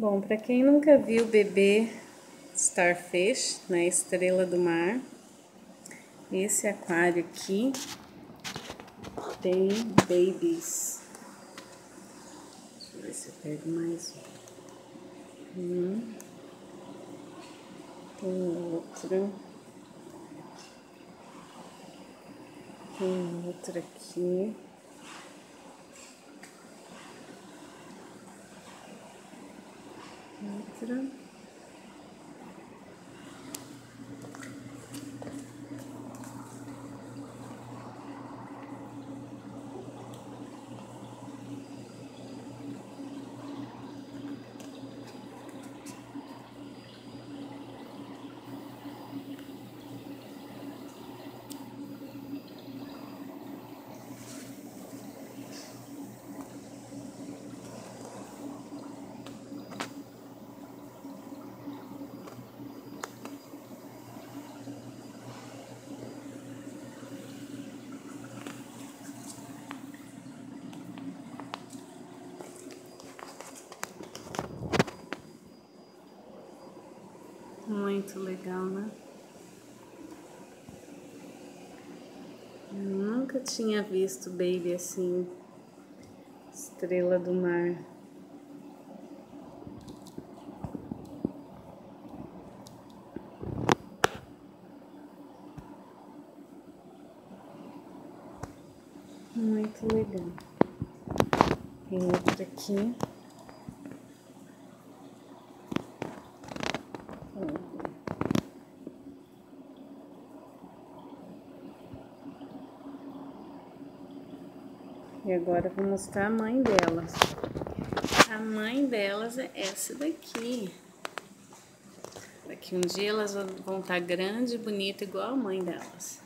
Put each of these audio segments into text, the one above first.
Bom, para quem nunca viu o bebê Starfish, né, estrela do mar, esse aquário aqui tem babies. Deixa eu ver se eu pego mais um. Tem outro. Tem outro aqui. Outra. Muito legal, né? Eu nunca tinha visto baby assim, estrela do mar. Muito legal. Tem outro aqui. E agora vou mostrar a mãe delas. A mãe delas é essa daqui. Daqui um dia elas vão estar grande e bonita igual a mãe delas.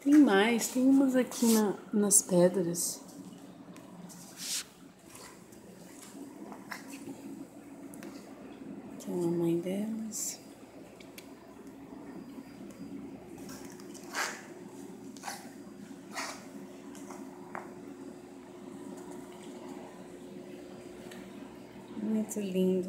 Tem mais, tem umas aqui na, nas pedras. Então a mãe delas. Muito lindo.